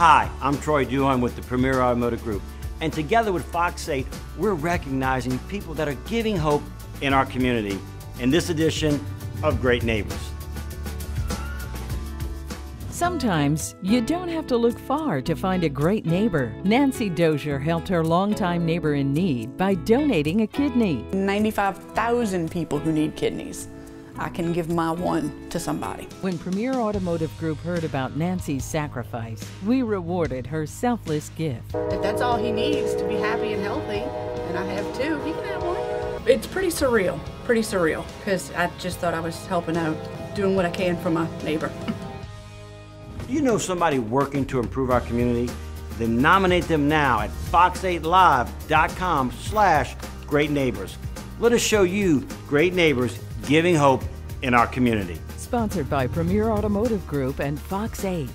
Hi, I'm Troy Duhon with the Premier Automotive Group, and together with Fox 8, we're recognizing people that are giving hope in our community in this edition of Great Neighbors. Sometimes you don't have to look far to find a great neighbor. Nanci Dozier helped her longtime neighbor in need by donating a kidney. 95,000 people who need kidneys. I can give my one to somebody. When Premier Automotive Group heard about Nanci's sacrifice, we rewarded her selfless gift. If that's all he needs to be happy and healthy, and I have two, he can have one. It's pretty surreal, pretty surreal, because I just thought I was helping out, doing what I can for my neighbor. Do you know somebody working to improve our community? Then nominate them now at fox8live.com slash great neighbors. Let us show you great neighbors giving hope in our community. Sponsored by Premier Automotive Group and Fox 8.